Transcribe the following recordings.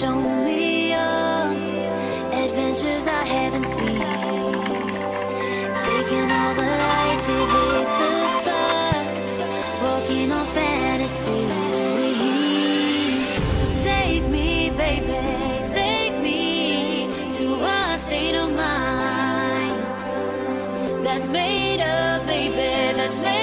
Show me adventures I haven't seen. Taking all the the spot. Walking on fantasy. So take me, baby, take me to a state of mind that's made of, baby, that's made.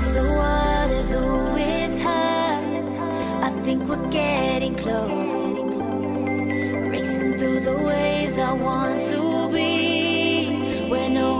Cause the water's always high. I think we're getting close. Racing through the waves I want to be. Where no